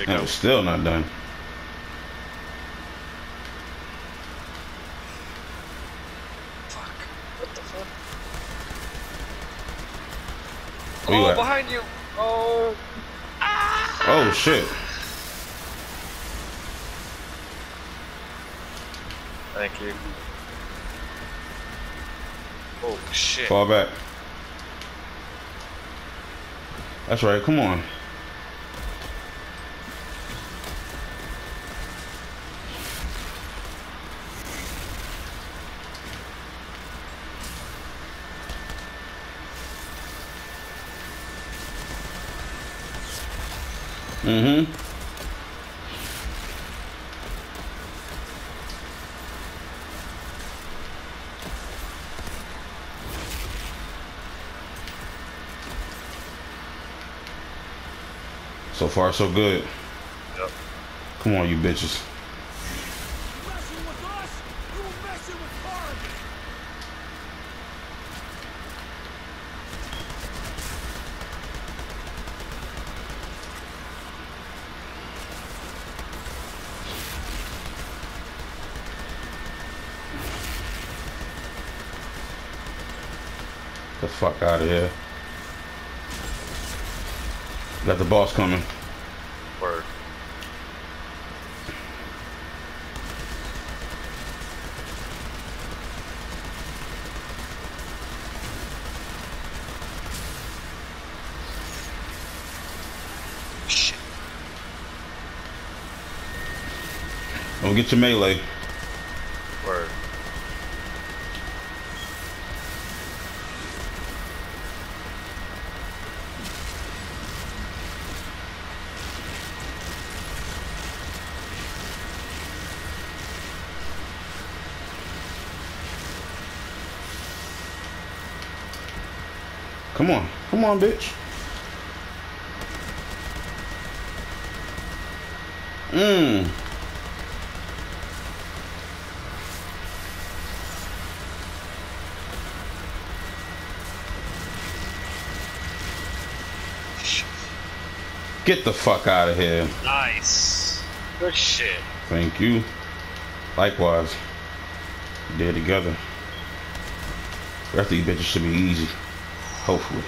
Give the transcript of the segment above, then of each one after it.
There you And go. it's still not done. Fuck. What the fuck? Where oh, at? behind you. Oh. Ah! Oh shit. Thank you. Oh shit. Fall back. That's right. Come on. Mm-hmm. So far, so good. Yep. Come on, you bitches. The fuck out of here. Got the boss coming. Word. Shit. Don't get your melee. Word. Come on. Come on, bitch. Mmm. Get the fuck out of here. Nice. Good shit. Thank you. Likewise. They're together. The rest of these bitches should be easy. Hopefully.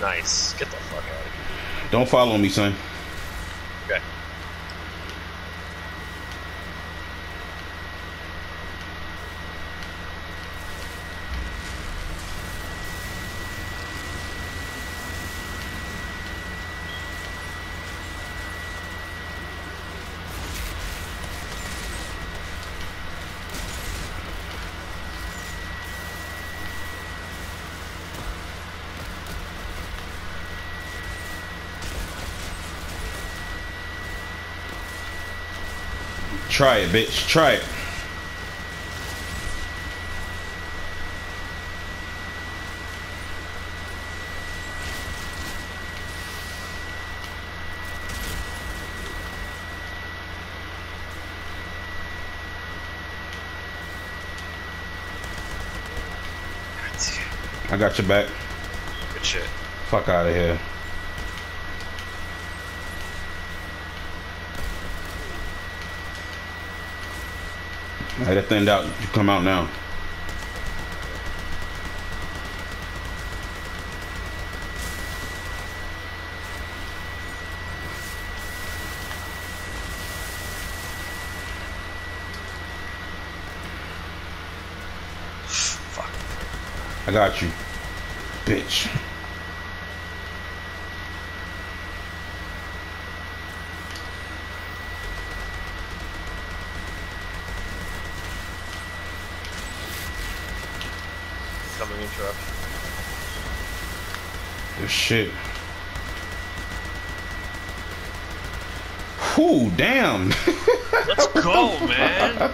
Nice. Get the fuck out of here. Don't follow me, son. Okay. Try it, bitch. Try it. I got your back. Good shit. Fuck out of here. Hey, that thinned out. You come out now. Fuck. I got you. Bitch. Coming in truck. Good oh, shit. Whew, damn. Let's go, man.